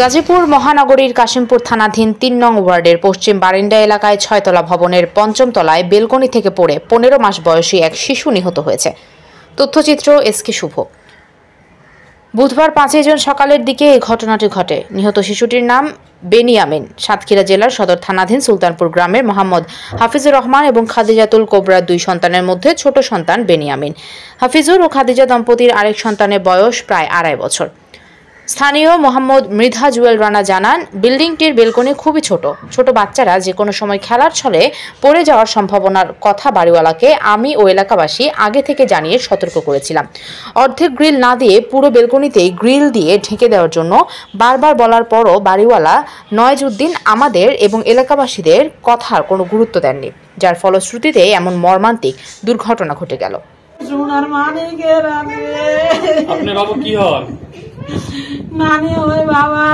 গাজীপুর মহানগরীর কাশিমপুর থানাধীন তিন নং ওয়ার্ডের পশ্চিম বারিন্ডা এলাকায় ছয়তলা ভবনের পঞ্চম তলায় বেলকনি থেকে পড়ে পনেরো মাস বয়সী এক শিশু নিহত হয়েছে। তথ্যচিত্র এস কে শুভ। বুধবার পাঁচই জুন সকালের দিকে এই ঘটনাটি ঘটে। নিহত শিশুটির নাম বেনিয়ামিন। সাতক্ষীরা জেলার সদর থানাধীন সুলতানপুর গ্রামের মোহাম্মদ হাফিজুর রহমান এবং খাদিজাতুল কোবরার দুই সন্তানের মধ্যে ছোট সন্তান বেনিয়ামিন। হাফিজুর ও খাদিজা দম্পতির আরেক সন্তানের বয়স প্রায় আড়াই বছর। স্থানীয় মোহাম্মদ মৃধা জুয়েল রানা জানান বিল্ডিংটির বেলকনি খুবই ছোট। ছোট বাচ্চারা যে কোনো সময় খেলার ছলে পড়ে যাওয়ার সম্ভাবনার কথা বাড়িওয়ালাকে আমি ও এলাকাবাসী আগে থেকে জানিয়ে সতর্ক করেছিলাম। অর্ধেক গ্রিল না দিয়ে পুরো বেলকনিতেই গ্রিল দিয়ে ঢেকে দেওয়ার জন্য বারবার বলার পরও বাড়িওয়ালা নয়জুদ্দিন আমাদের এবং এলাকাবাসীদের কথার কোনো গুরুত্ব দেননি যার ফলশ্রুতিতে এমন মর্মান্তিক দুর্ঘটনা ঘটে গেল। আপনার বাবু কি নানি ওই বাবা।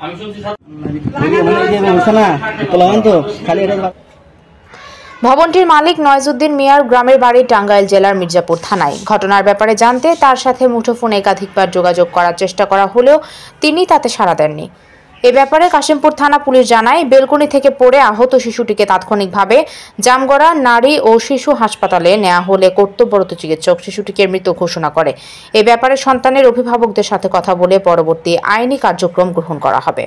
আমি শুনছি সাত- ভবনটির মালিক নয়জুদ্দিন মিয়ার গ্রামের বাড়ি টাঙ্গাইল জেলার মির্জাপুর থানায়। ঘটনার ব্যাপারে জানতে তার সাথে মুঠোফোনে একাধিকবার যোগাযোগ করার চেষ্টা করা হলেও তিনি তাতে সাড়া দেননি। এ ব্যাপারে কাশিমপুর থানা পুলিশ জানায়, বেলকনি থেকে পড়ে আহত শিশুটিকে তাৎক্ষণিকভাবে জামগড়া নারী ও শিশু হাসপাতালে নেওয়া হলে কর্তব্যরত চিকিৎসক শিশুটিকে মৃত ঘোষণা করে। এ ব্যাপারে সন্তানের অভিভাবকদের সাথে কথা বলে পরবর্তী আইনি কার্যক্রম গ্রহণ করা হবে।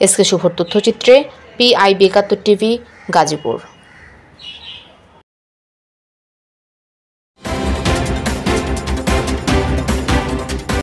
এসকে শুভর তথ্যচিত্রে পিআইবি একাত্তর টিভি, গাজীপুর।